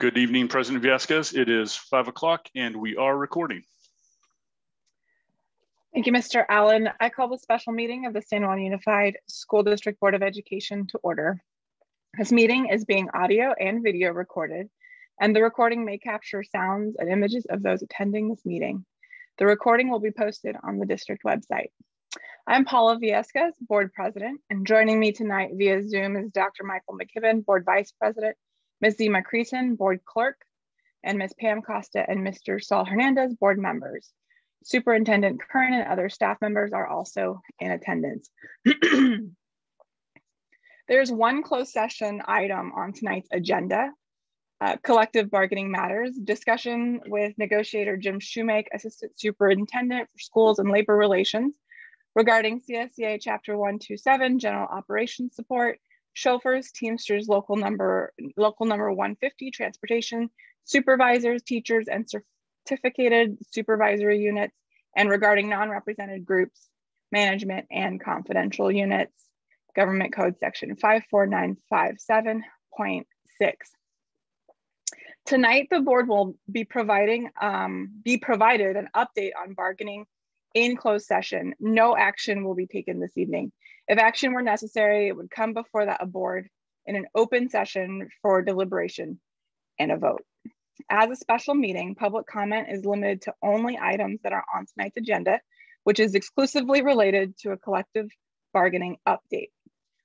Good evening, President Villescaz. It is five o'clock and we are recording. Thank you, Mr. Allen. I call the special meeting of the San Juan Unified School District Board of Education to order. This meeting is being audio and video recorded, and the recording may capture sounds and images of those attending this meeting. The recording will be posted on the district website. I'm Paula Villescaz, Board President, and joining me tonight via Zoom is Dr. Michael McKibben, Board Vice President, Ms. Zima Creason, Board Clerk, and Ms. Pam Costa and Mr. Saul Hernandez, Board members. Superintendent Kern and other staff members are also in attendance. There's one closed session item on tonight's agenda, uh, collective bargaining matters, discussion with negotiator Jim Shoemake, Assistant Superintendent for Schools and Labor Relations regarding CSEA Chapter 127, General Operations Support, chauffeurs, Teamsters, local number, local number 150, transportation, supervisors, teachers, and certificated supervisory units, and regarding non-represented groups, management and confidential units, Government Code Section 54957.6. Tonight, the board will be providing um, be provided an update on bargaining in closed session. No action will be taken this evening. If action were necessary, it would come before that board in an open session for deliberation and a vote. As a special meeting, public comment is limited to only items that are on tonight's agenda, which is exclusively related to a collective bargaining update.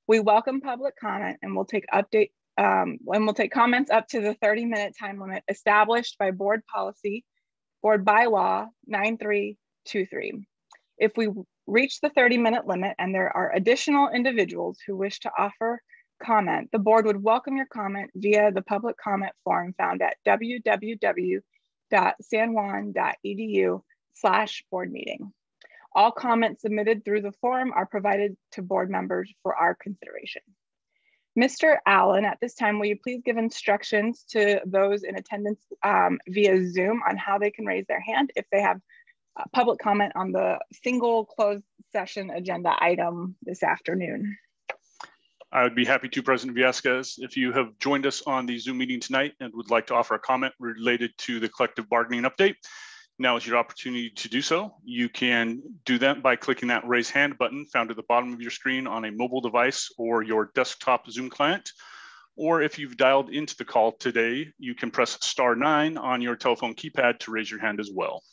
We welcome public comment and we'll take update um, and we'll take comments up to the 30 minute time limit established by board policy, board bylaw 9323. If we reach the 30 minute limit and there are additional individuals who wish to offer comment, the board would welcome your comment via the public comment form found at www.sanjuan.edu slash board meeting. All comments submitted through the forum are provided to board members for our consideration. Mr. Allen, at this time, will you please give instructions to those in attendance um, via Zoom on how they can raise their hand if they have public comment on the single closed session agenda item this afternoon. I would be happy to, President Villescaz. If you have joined us on the Zoom meeting tonight and would like to offer a comment related to the collective bargaining update, now is your opportunity to do so. You can do that by clicking that raise hand button found at the bottom of your screen on a mobile device or your desktop Zoom client. Or if you've dialed into the call today, you can press star nine on your telephone keypad to raise your hand as well.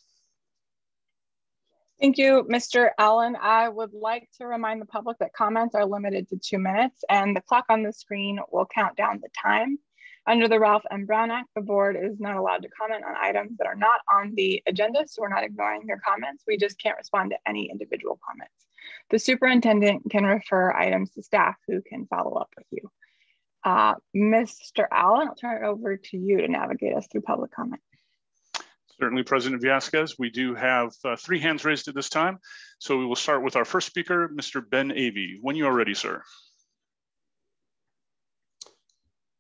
Thank you, Mr. Allen. I would like to remind the public that comments are limited to two minutes and the clock on the screen will count down the time. Under the Ralph M. Brown Act, the board is not allowed to comment on items that are not on the agenda, so we're not ignoring your comments. We just can't respond to any individual comments. The superintendent can refer items to staff who can follow up with you. Uh, Mr. Allen, I'll turn it over to you to navigate us through public comment. Certainly, President Villescaz. We do have uh, three hands raised at this time. So we will start with our first speaker, Mr. Ben Avey. When you are ready, sir.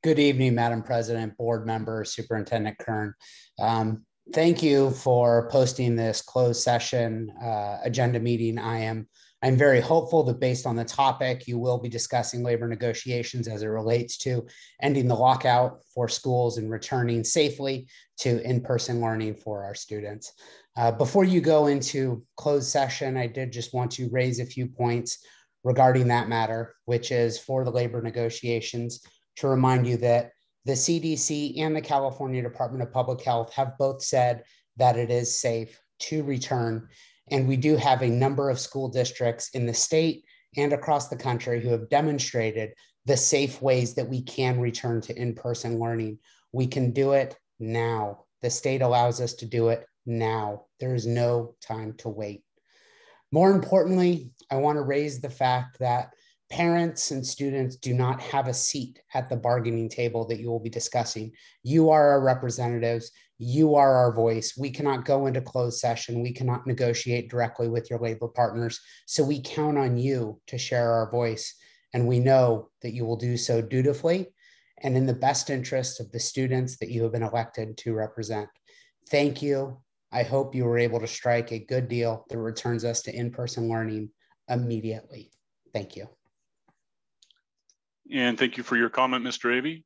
Good evening, Madam President, board member, Superintendent Kern. Um, thank you for posting this closed session uh, agenda meeting. I am I'm very hopeful that based on the topic, you will be discussing labor negotiations as it relates to ending the lockout for schools and returning safely to in-person learning for our students. Uh, before you go into closed session, I did just want to raise a few points regarding that matter, which is for the labor negotiations, to remind you that the CDC and the California Department of Public Health have both said that it is safe to return and we do have a number of school districts in the state and across the country who have demonstrated the safe ways that we can return to in person learning. We can do it now. The state allows us to do it now. There is no time to wait. More importantly, I want to raise the fact that parents and students do not have a seat at the bargaining table that you will be discussing. You are our representatives. You are our voice. We cannot go into closed session. We cannot negotiate directly with your labor partners. So we count on you to share our voice. And we know that you will do so dutifully and in the best interest of the students that you have been elected to represent. Thank you. I hope you were able to strike a good deal that returns us to in person learning immediately. Thank you. And thank you for your comment, Mr. Avey.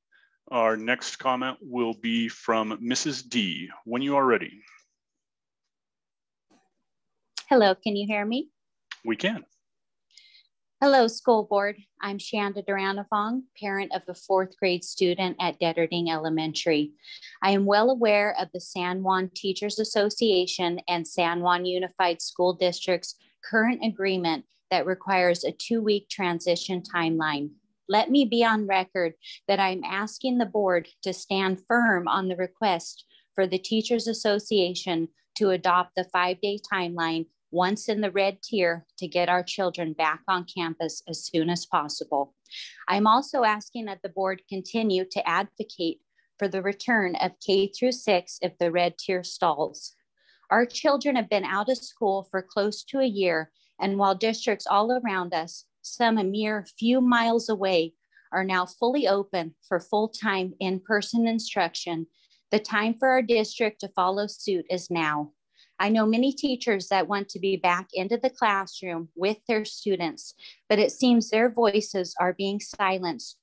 Our next comment will be from Mrs. D. When you are ready. Hello, can you hear me? We can. Hello, school board. I'm Shanda Duranavong, parent of a fourth grade student at Detterding Elementary. I am well aware of the San Juan Teachers Association and San Juan Unified School District's current agreement that requires a two-week transition timeline. Let me be on record that I'm asking the board to stand firm on the request for the Teachers Association to adopt the five-day timeline once in the red tier to get our children back on campus as soon as possible. I'm also asking that the board continue to advocate for the return of K through six if the red tier stalls. Our children have been out of school for close to a year, and while districts all around us, some a mere few miles away, are now fully open for full-time in-person instruction, the time for our district to follow suit is now. I know many teachers that want to be back into the classroom with their students, but it seems their voices are being silenced,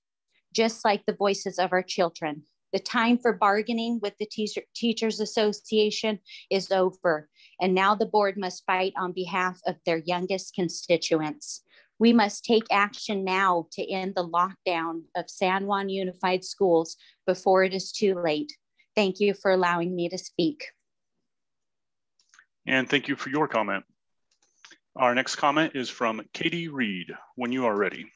just like the voices of our children. The time for bargaining with the teacher, Teachers Association is over, and now the board must fight on behalf of their youngest constituents. We must take action now to end the lockdown of San Juan Unified Schools before it is too late. Thank you for allowing me to speak. And thank you for your comment. Our next comment is from Katie Reed, when you are ready.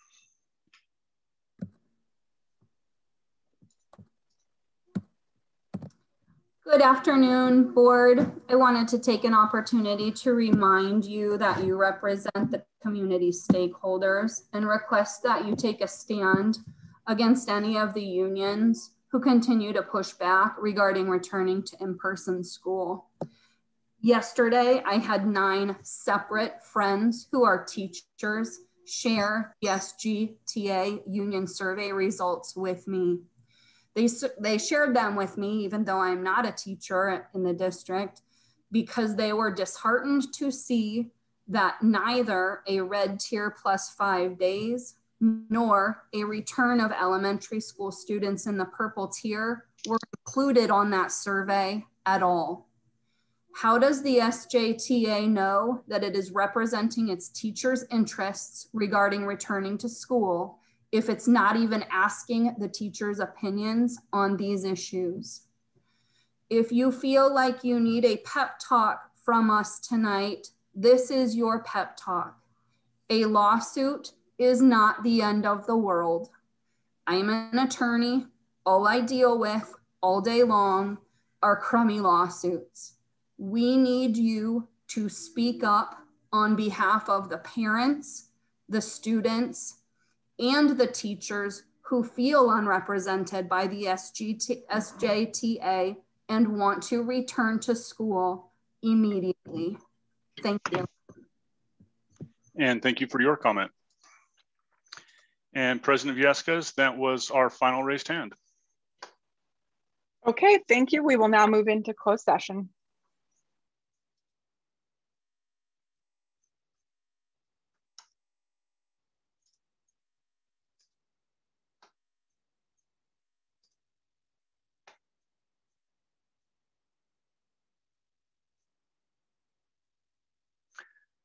Good afternoon, board. I wanted to take an opportunity to remind you that you represent the community stakeholders and request that you take a stand against any of the unions who continue to push back regarding returning to in-person school. Yesterday, I had nine separate friends who are teachers share the SJTA union survey results with me. They, they shared them with me, even though I'm not a teacher in the district, because they were disheartened to see that neither a red tier plus five days nor a return of elementary school students in the purple tier were included on that survey at all. How does the SJTA know that it is representing its teachers' interests regarding returning to school if it's not even asking the teachers' opinions on these issues? If you feel like you need a pep talk from us tonight, this is your pep talk. A lawsuit is not the end of the world. I'm an attorney. All I deal with all day long are crummy lawsuits we need you to speak up on behalf of the parents, the students, and the teachers who feel unrepresented by the SGT, SJTA and want to return to school immediately. Thank you. And thank you for your comment. And President Villescaz, that was our final raised hand. Okay, thank you. We will now move into closed session.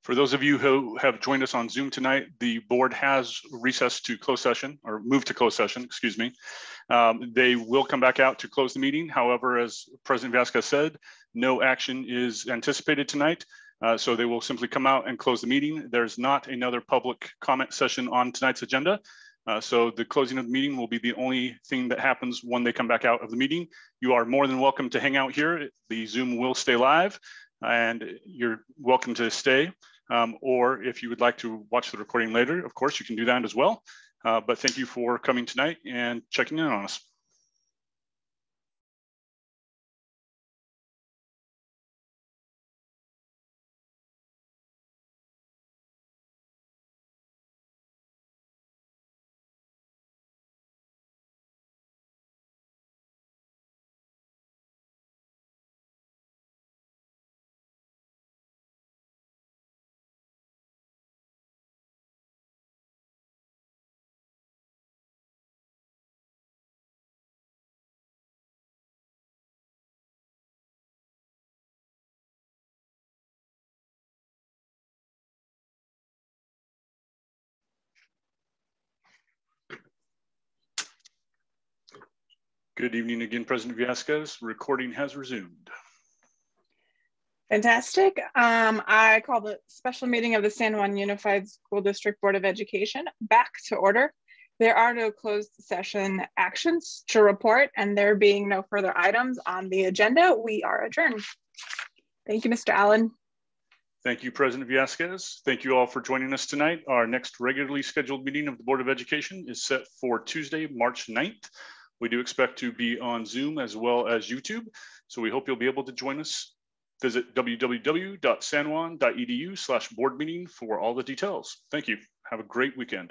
For those of you who have joined us on Zoom tonight, the board has recessed to closed session or moved to closed session, excuse me. Um, they will come back out to close the meeting. However, as President Villescaz said, no action is anticipated tonight. Uh, so they will simply come out and close the meeting. There's not another public comment session on tonight's agenda. Uh, so the closing of the meeting will be the only thing that happens when they come back out of the meeting. You are more than welcome to hang out here. The Zoom will stay live and you're welcome to stay. Um, or if you would like to watch the recording later, of course, you can do that as well. Uh, but thank you for coming tonight and checking in on us. Good evening again, President Villescaz. Recording has resumed. Fantastic. Um, I call the special meeting of the San Juan Unified School District Board of Education back to order. There are no closed session actions to report and there being no further items on the agenda, we are adjourned. Thank you, Mr. Allen. Thank you, President Villescaz. Thank you all for joining us tonight. Our next regularly scheduled meeting of the Board of Education is set for Tuesday, March 9th. We do expect to be on Zoom as well as YouTube. So we hope you'll be able to join us Visit www.sanjuan.edu slash board meeting for all the details. Thank you. Have a great weekend.